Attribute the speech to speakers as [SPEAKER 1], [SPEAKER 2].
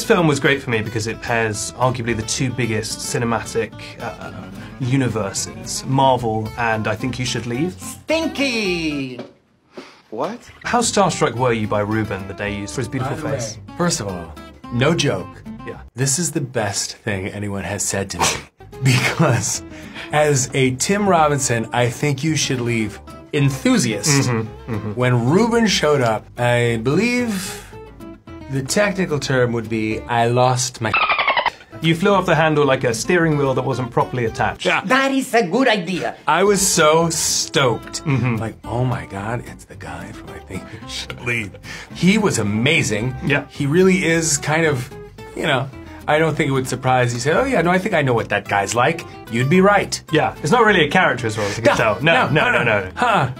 [SPEAKER 1] This film was great for me because it pairs arguably the two biggest cinematic uh, universes Marvel and I Think You Should Leave.
[SPEAKER 2] Stinky!
[SPEAKER 3] What?
[SPEAKER 1] How starstruck were you by Ruben the day you saw his beautiful
[SPEAKER 4] By
[SPEAKER 1] face?
[SPEAKER 4] way, First of all, no joke.
[SPEAKER 1] Yeah.
[SPEAKER 4] This is the best thing anyone has said to me. Because as a Tim Robinson, I think you should leave enthusiast. When Ruben showed up, I believe the technical term would be I lost my.
[SPEAKER 1] You flew off the handle like a steering wheel that wasn't properly attached.
[SPEAKER 4] Yeah.
[SPEAKER 2] That is a good idea.
[SPEAKER 4] I was so stoked. Mm-hmm. Like, oh my God, it's the guy from I Think You Should Leave. He was amazing.
[SPEAKER 1] Yeah.
[SPEAKER 4] He really is kind of, you know, I don't think it would surprise you. Say, oh yeah, no, I think I know what that guy's like. You'd be right.
[SPEAKER 1] Yeah, it's not really a character as well as you can tell. No, no, no, no. no.
[SPEAKER 4] Huh.